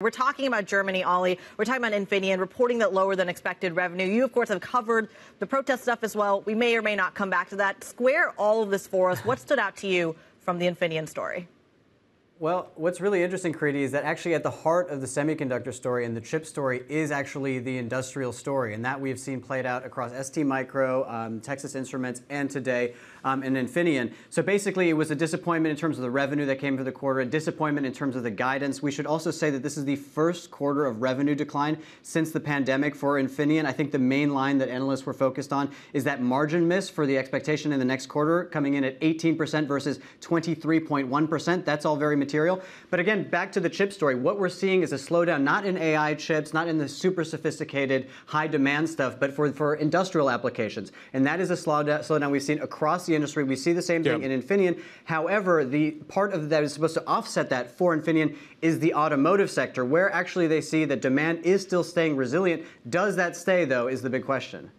We're talking about Germany, Ollie. We're talking about Infineon reporting that lower than expected revenue. You, of course, have covered the protest stuff as well. We may or may not come back to that. Square all of this for us. What stood out to you from the Infineon story? Well, what's really interesting, Kriti, is that actually at the heart of the semiconductor story and the chip story is actually the industrial story, and that we've seen played out across ST Micro, um, Texas Instruments, and today um, in Infineon. So basically, it was a disappointment in terms of the revenue that came for the quarter, a disappointment in terms of the guidance. We should also say that this is the first quarter of revenue decline since the pandemic for Infineon. I think the main line that analysts were focused on is that margin miss for the expectation in the next quarter, coming in at 18% versus 23.1%. That's all very material. But again, back to the chip story, what we're seeing is a slowdown not in AI chips, not in the super sophisticated, high demand stuff, but for, for industrial applications. And that is a slowdown we've seen across the industry. We see the same thing in Infineon. However, the part of that is supposed to offset that for Infineon is the automotive sector, where actually they see that demand is still staying resilient. Does that stay, though, is the big question.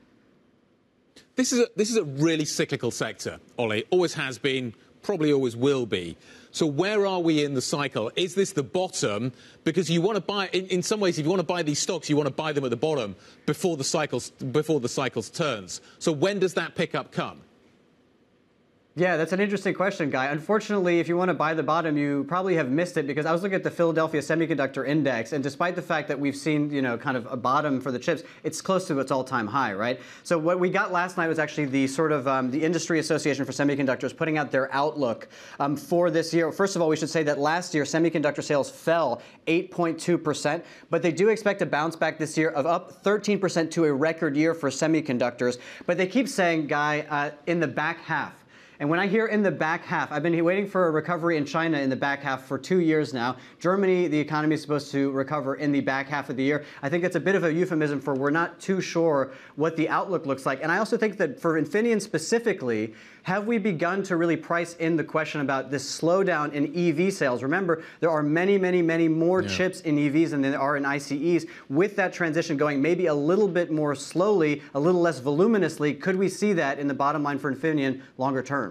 This is a, this is a really cyclical sector, Ollie. Always has been, probably always will be. So where are we in the cycle? Is this the bottom? Because you want to buy, in, in, some ways, if you want to buy these stocks, you want to buy them at the bottom before the cycles before the cycles turns. So when does that pickup come? Yeah, that's an interesting question, Guy. Unfortunately, if you want to buy the bottom, you probably have missed it because I was looking at the Philadelphia Semiconductor Index, and despite the fact that we've seen, you know, kind of a bottom for the chips, it's close to its all-time high, right? So what we got last night was actually the sort of um, the Industry Association for Semiconductors putting out their outlook um, for this year. First of all, we should say that last year semiconductor sales fell 8.2 percent, but they do expect a bounce back this year of up 13 percent to a record year for semiconductors. But they keep saying, Guy, uh, in the back half. And when I hear in the back half, I've been waiting for a recovery in China in the back half for two years now. Germany, the economy is supposed to recover in the back half of the year. I think it's a bit of a euphemism for we're not too sure what the outlook looks like. And I also think that for Infineon specifically, have we begun to really price in the question about this slowdown in EV sales? Remember, there are many, many, many more yeah. chips in EVs than there are in ICEs. With that transition going maybe a little bit more slowly, a little less voluminously, could we see that in the bottom line for Infineon longer term?